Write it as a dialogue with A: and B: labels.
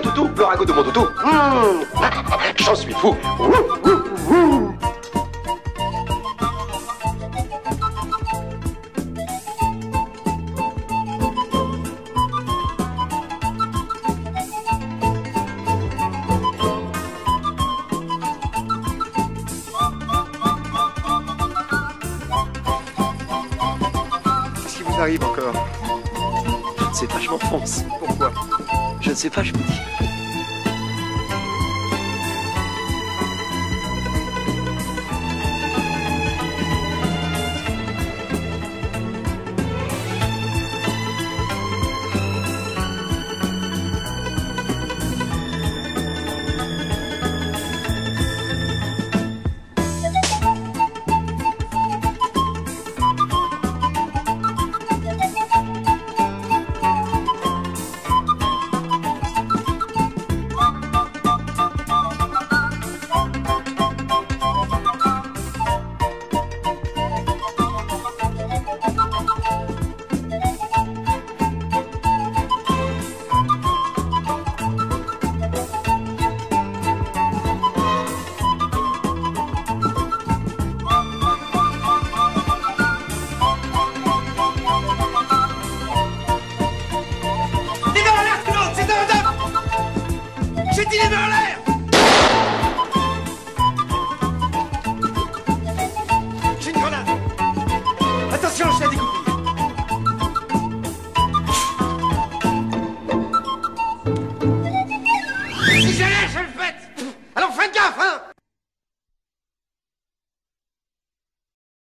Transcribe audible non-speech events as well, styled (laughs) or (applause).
A: le ragot de mon toutou. Mmh. (laughs) J'en suis fou.
B: Qu'est-ce qui vous arrive encore?
A: Pas, je m'enfonce.
B: Pourquoi?
A: Je ne sais pas, je vous dis.
C: 你今天早上来。